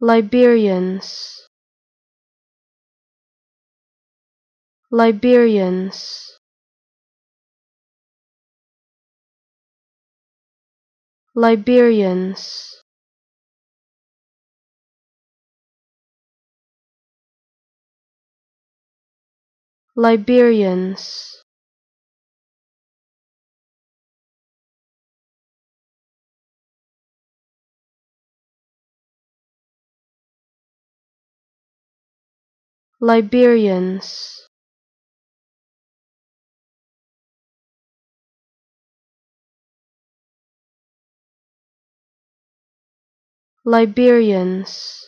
Liberians. Liberians. Liberians. Liberians Liberians. Liberians